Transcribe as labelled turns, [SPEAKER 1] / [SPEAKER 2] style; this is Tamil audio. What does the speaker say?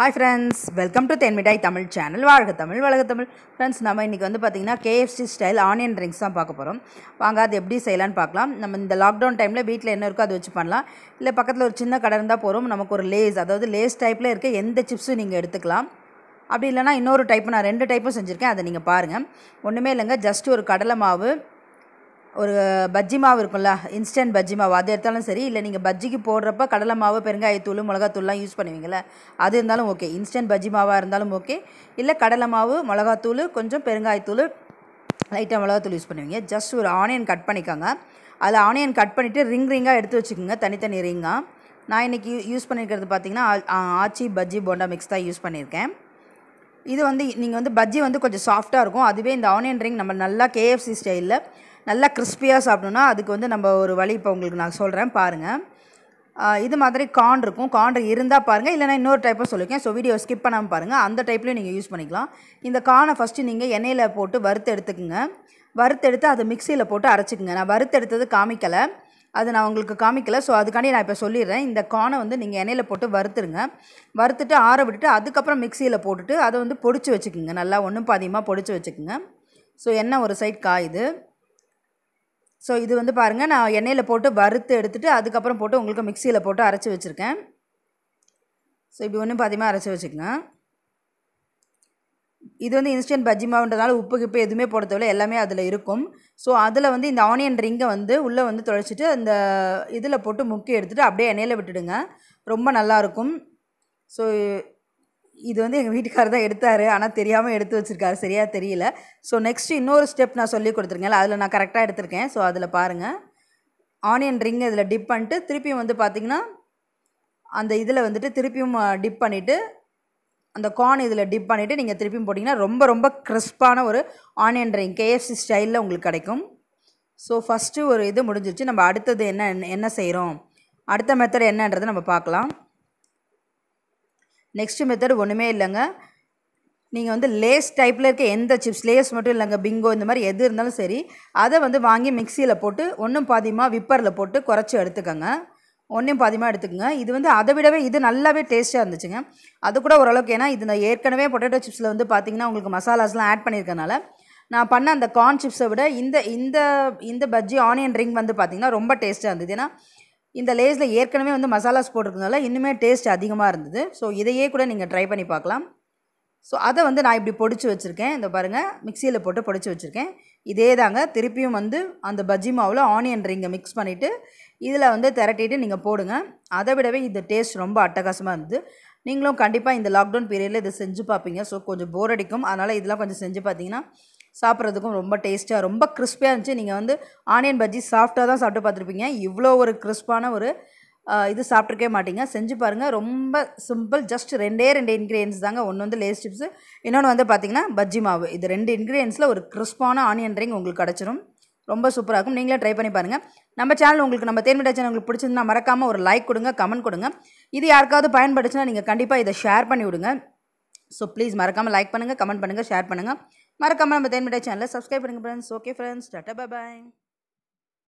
[SPEAKER 1] Hi friends welcome to Thenmittai Tamil channel வாழ்க தமிழ் வழக தமிழ். ஃப்ரெண்ட்ஸ் நம்ம இன்றைக்கி வந்து பார்த்திங்கன்னா கேஎஃப்சி ஸ்டைல் ஆனியன் ட்ரிங்க்ஸ் தான் பார்க்க போகிறோம் வாங்க அது எப்படி செய்யலான்னு பார்க்கலாம். நம்ம இந்த லாக்டவுன் டைமில் வீட்டில் என்ன இருக்கோ அதை வச்சு பண்ணலாம். இல்லை பக்கத்தில் ஒரு சின்ன கடை இருந்தால் போகிறோம் நமக்கு ஒரு லேஸ் அதாவது லேஸ் டைப்பில் இருக்க எந்த சிப்ஸும் நீங்கள் எடுத்துக்கலாம். அப்படி இல்லைனா இன்னொரு டைப்பு நான் ரெண்டு டைப்பும் செஞ்சுருக்கேன். அதை நீங்கள் பாருங்கள் ஒன்றுமே இல்லைங்க ஜஸ்ட் ஒரு கடலை மாவு ஒரு பஜ்ஜி மாவு இருக்கும்ல இன்ஸ்டன்ட் பஜ்ஜி மாவு அது எடுத்தாலும் சரி இல்லை நீங்கள் பஜ்ஜிக்கு போடுறப்ப கடலை மாவு பெருங்காயத்தூள் மிளகாத்தூள்லாம் யூஸ் பண்ணுவீங்கள்ல அது இருந்தாலும் ஓகே இன்ஸ்டன்ட் பஜ்ஜி மாவாக இருந்தாலும் ஓகே இல்லை கடலை மாவு மிளகாத்தூள் கொஞ்சம் பெருங்காயத்தூள் லைட்டாக மிளகாத்தூள் யூஸ் பண்ணுவீங்க. ஜஸ்ட் ஒரு ஆனியன் கட் பண்ணிக்கோங்க. அதில் ஆனியன் கட் பண்ணிவிட்டு ரிங் ரிங்காக எடுத்து வச்சுக்கோங்க தனித்தனி ரிங்காக நான் இன்றைக்கி யூஸ் பண்ணியிருக்கிறது பார்த்தீங்கன்னா ஆ- ஆச்சி பஜ்ஜி போண்டா மிக்ஸ் தான் யூஸ் பண்ணியிருக்கேன் இது வந்து நீங்கள் வந்து பஜ்ஜி வந்து கொஞ்சம் சாஃப்டாக இருக்கும். அதுவே இந்த ஆனியன் ரிங் நம்ம நல்லா கேஎஃப்சி ஸ்டைலில் நல்லா கிறிஸ்பியாக சாப்பிடணும்னா அதுக்கு வந்து நம்ம ஒரு வழி இப்போ உங்களுக்கு நான் சொல்கிறேன் பாருங்கள் இது மாதிரி கார்ன் இருக்கும். கார்ன் இருந்தால் பாருங்கள் இல்லைனா இன்னொரு டைப்பாக சொல்லியிருக்கேன் ஸோ வீடியோ ஸ்கிப் பண்ணாமல் பாருங்கள் அந்த டைப்லையும் நீங்கள் யூஸ் பண்ணிக்கலாம். இந்த கார்னை ஃபஸ்ட்டு நீங்கள் எண்ணெயில் போட்டு வறுத்து எடுத்துக்கோங்க. வறுத்தெடுத்து அதை மிக்சியில் போட்டு அரைச்சிக்கோங்க. நான் வறுத்தெடுத்தது காமிக்கலை. அது நான் உங்களுக்கு காமிக்கலை. ஸோ அதுக்காண்டி நான் இப்போ சொல்லிடுறேன். இந்த கானை வந்து நீங்கள் எண்ணெயில் போட்டு வறுத்துருங்க. வறுத்துட்டு ஆற விட்டுட்டு அதுக்கப்புறம் மிக்சியில் போட்டுட்டு அதை வந்து பொடிச்சு வச்சுக்கோங்க. நல்லா ஒன்றும் பாதியமாக பொடிச்சு வச்சுக்கோங்க. ஸோ எண்ணெய் ஒரு சைட் காயுது. ஸோ இது வந்து பாருங்கள் நான் எண்ணெயில் போட்டு வறுத்து எடுத்துகிட்டு அதுக்கப்புறம் போட்டு உங்களுக்கு மிக்சியில் போட்டு அரைச்சி வச்சுருக்கேன். ஸோ இப்படி ஒன்றும் பாதியமாக அரைச்சி வச்சுக்கோங்க. இது வந்து இன்ஸ்டன்ட் பஜ்ஜி மாவுன்றதுனால உப்பு கிப்பு எதுவுமே போட தேவையில்ல எல்லாமே அதில் இருக்கும். ஸோ அதில் வந்து இந்த ஆனியன் ரிங்கை வந்து உள்ளே வந்து தொலைச்சிட்டு அந்த இதில் போட்டு முக்கி எடுத்துகிட்டு அப்படியே எண்ணெயில் விட்டுடுங்க. ரொம்ப நல்லாயிருக்கும் ஸோ இது வந்து எங்கள் வீட்டுக்காரர் தான் எடுத்தார். ஆனால் தெரியாமல் எடுத்து வச்சுருக்காரு. சரியாக தெரியல. ஸோ நெக்ஸ்ட்டு இன்னொரு ஸ்டெப் நான் சொல்லி கொடுத்துருக்கேன் அதில் நான் கரெக்டாக எடுத்திருக்கேன். ஸோ அதில் பாருங்கள் ஆனியன் ரிங் இதில் டிப் பண்ணிட்டு திருப்பியும் வந்து பார்த்திங்கன்னா அந்த இதில் வந்துட்டு திருப்பியும் டிப் பண்ணிவிட்டு அந்த கார்ன் இதில் டிப் பண்ணிவிட்டு நீங்கள் திருப்பியும் போட்டிங்கன்னா ரொம்ப ரொம்ப கிறிஸ்பான ஒரு ஆனியன் ரிங் கேஎஃப்சி ஸ்டைலில் உங்களுக்கு கிடைக்கும். ஸோ ஃபஸ்ட்டு ஒரு இது முடிஞ்சிருச்சு. நம்ம அடுத்தது என்ன என்ன செய்கிறோம் அடுத்த மெத்தட் என்னன்றதை நம்ம பார்க்கலாம். நெக்ஸ்ட் மெத்தட் ஒன்றுமே இல்லைங்க. நீங்கள் வந்து லேஸ் டைப்பில் இருக்க எந்த சிப்ஸ் லேஸ் மட்டும் இல்லைங்க. பிங்கோ இந்த மாதிரி எது இருந்தாலும் சரி அதை வந்து வாங்கி மிக்சியில் போட்டு ஒன்றும் பாதியமாக விப்பரில் போட்டு குறைச்சி எடுத்துக்கோங்க. ஒன்றையும் பாதியமாக எடுத்துக்கோங்க. இது வந்து அதை விடவே இது நல்லாவே டேஸ்ட்டாக இருந்துச்சுங்க. அது கூட ஓரளவுக்கு ஏன்னா இது நான் ஏற்கனவே பொட்டேட்டோ சிப்ஸில் வந்து பார்த்தீங்கன்னா உங்களுக்கு மசாலாஸ்லாம் ஆட் பண்ணியிருக்கனால நான் பண்ண அந்த கார்ன் சிப்ஸை விட இந்த இந்த இந்த பஜ்ஜி ஆனியன் ரிங் வந்து பார்த்திங்கன்னா ரொம்ப டேஸ்ட்டாக இருந்தது. ஏன்னா இந்த லேஸில் ஏற்கனவே வந்து மசாலாஸ் போட்டிருக்கனால இன்னுமே டேஸ்ட் அதிகமாக இருந்தது. ஸோ இதையே கூட நீங்கள் ட்ரை பண்ணி பார்க்கலாம். ஸோ அதை வந்து நான் இப்படி பொடிச்சு வச்சுருக்கேன். இந்த பாருங்கள் மிக்சியில் போட்டு பொடிச்சு வச்சுருக்கேன். இதே தாங்க திருப்பியும் வந்து அந்த பஜ்ஜி மாவில் ஆனியன் ரிங்கை மிக்ஸ் பண்ணிவிட்டு இதில் வந்து திரட்டிட்டு நீங்கள் போடுங்க. அதை விடவே இந்த டேஸ்ட் ரொம்ப அட்டகாசமாக இருந்தது. நீங்களும் கண்டிப்பாக இந்த லாக்டவுன் பீரியடில் இதை செஞ்சு பார்ப்பீங்க. ஸோ கொஞ்சம் போர் அடிக்கும். அதனால் இதெல்லாம் கொஞ்சம் செஞ்சு பார்த்தீங்கன்னா சாப்பிட்றதுக்கும் ரொம்ப டேஸ்ட்டாக ரொம்ப கிறிஸ்பியாக இருந்துச்சு. நீங்கள் வந்து ஆனியன் பஜ்ஜி சாஃப்டாக தான் சாப்பிட்டு பார்த்துருப்பீங்க. இவ்வளோ ஒரு கிறிஸ்பான ஒரு இது சாப்பிட்ருக்கே மாட்டிங்க. செஞ்சு பாருங்கள் ரொம்ப சிம்பிள் ஜஸ்ட் ரெண்டே ரெண்டு இன்க்ரீடியன்ஸ் தாங்க. ஒன்று வந்து லேஸ் சிப்ஸு இன்னொன்று வந்து பார்த்தீங்கன்னா பஜ்ஜி மாவு. இது ரெண்டு இன்க்ரீடியன்ஸில் ஒரு கிறிஸ்பான ஆனியன் ரிங் உங்களுக்கு கிடச்சிரும். ரொம்ப சூப்பராக இருக்கும். நீங்களே ட்ரை பண்ணி பாருங்கள் நம்ம சேனல் உங்களுக்கு நம்ம தேன்மிட்டா சேனல் உங்களுக்கு பிடிச்சிருந்தா மறக்காமல் ஒரு லைக் கொடுங்க கமெண்ட் கொடுங்க. இது யாருக்காவது பயன்படுச்சுன்னா நீங்கள் கண்டிப்பாக இதை ஷேர் பண்ணி விடுங்க. ஸோ ப்ளீஸ் மறக்காமல் லைக் பண்ணுங்கள் கமெண்ட் பண்ணுங்கள் ஷேர் பண்ணுங்கள் மறக்காமல் நம்ம தேன்மிட்டா சேனலை சப்ஸ்கிரைப் பண்ணுங்கள் friends okay friends tata bye